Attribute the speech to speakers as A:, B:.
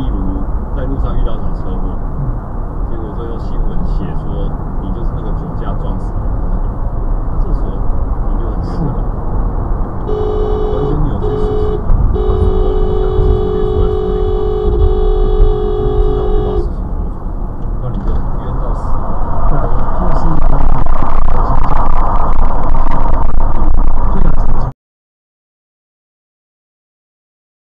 A: 例如在路上遇到什么车祸